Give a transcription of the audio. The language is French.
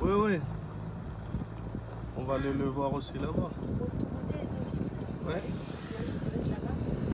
Oui, oui. On va aller le voir aussi là-bas.